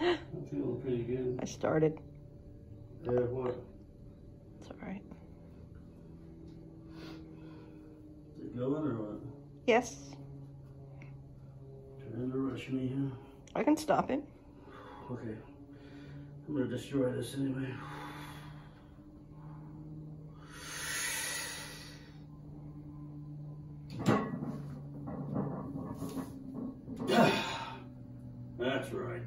I'm feeling pretty good. I started. Yeah, what? It's all right. Is it going or what? Yes, Trying to rush me, huh? I can stop it. Okay. I'm gonna destroy this anyway. That's right.